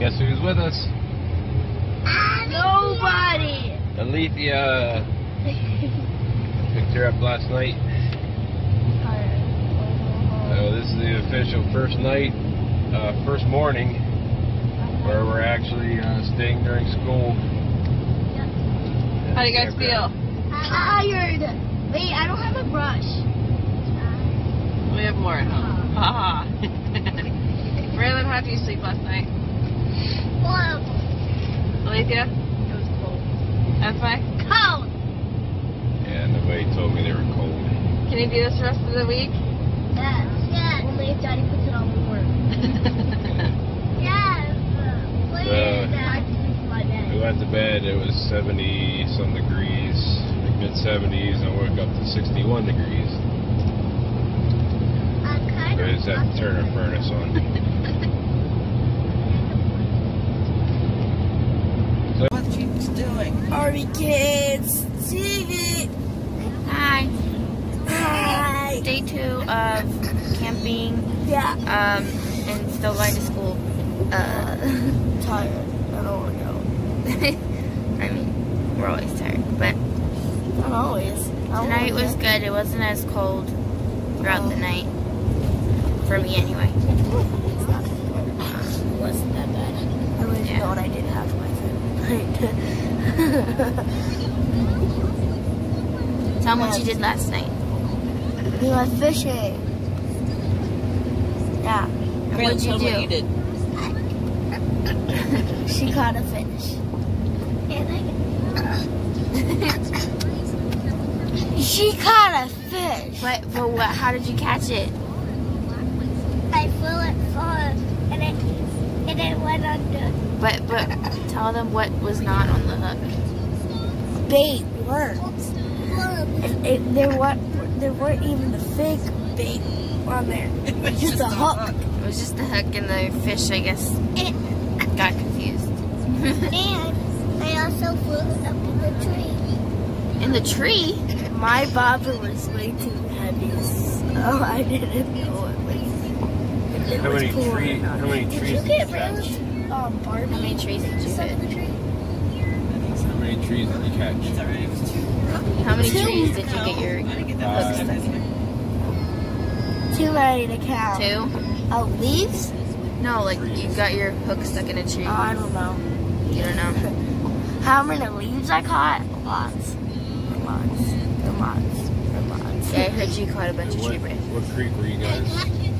guess who's with us? Nobody. Alethea picked her up last night. So this is the official first night, uh, first morning, where we're actually uh, staying during school. How do you guys feel? Tired. Wait, I don't have a brush. We have more at home. Haha. Raylan, how did you sleep last night? Horrible. Alethea? It was cold. That's why? Cold. Yeah, nobody told me they were cold. Can you do this the rest of the week? Yes. Yes. Only if Daddy puts it on more. Yes. Please. Uh, I can sleep in my We went to bed, it was 70 some degrees, like mid 70s, and I woke up to 61 degrees. I'm kind of. we just had to turn our furnace on. what she's doing? RV Kidz TV. Hi. Hi. Day two of camping Yeah. um, and still going to school. Uh, Tired. I don't want to go. I mean, we're always tired, but Not always. I don't tonight was go. good. It wasn't as cold throughout the Oh. night. For me, anyway. It wasn't that bad. I really Yeah. know what I did half. Tell them what you did last night. we went fishing. Yeah. And What'd you Tell do? What you did. She caught a fish. she caught a fish. What, but what, how did you catch it? I flew it far and it and it went under. But, but tell them what was not on the hook. Bait worms. It, it, there weren't there weren't even the fake bait on there. It was Just a hook. It was just the hook and the fish, I guess, And, got confused. and I also flew up in the tree. In the tree? My bobber was way too heavy, so I didn't know it was. It How was many pulling tree- how many Did trees you did you rid catch? of um, Barbie? How many trees did you Inside hit? the tree? How many trees did you catch? How many Two. trees did you get your hook stuck in? Too many to count. Two? Oh, leaves? No, like you got your hook stuck in a tree. Oh, I don't know. You don't know. How many leaves I caught? Lots. Lots. Lots. Lots. Yeah, I heard you caught a bunch of tree branches. what creek were you guys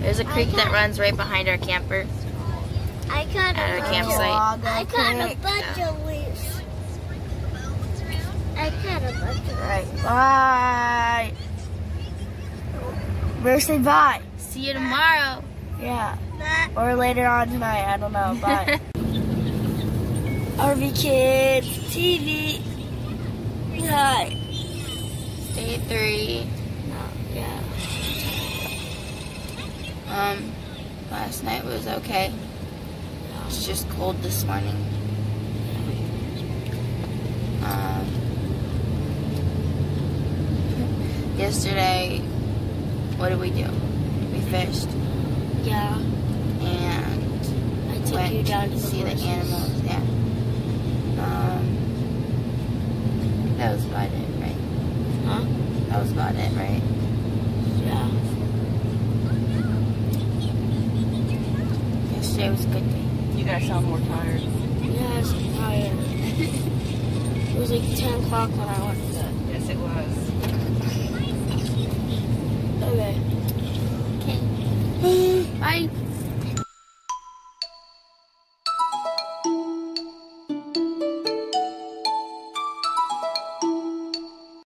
There's a creek that runs right behind our camper. I caught At our campsite. I caught a bunch of leaves. I caught a bunch of Right. Bye. Better say bye. See you tomorrow. Yeah. Or later on tonight. I don't know. Bye. RV Kidz TV. Hi. Day three. Oh, yeah. Um, last night was okay. It's just cold this morning. Um, yesterday, what did we do? We fished Yeah. and I took went you down to see the horses. animals. Yeah. Um, that was about it, right? Huh? That was about it, right? Yeah. Yesterday was a good day. You guys sound more tired. Yeah, I'm tired. it was like 10 o'clock when I went to bed. Yes, it was. Okay. Okay. Bye.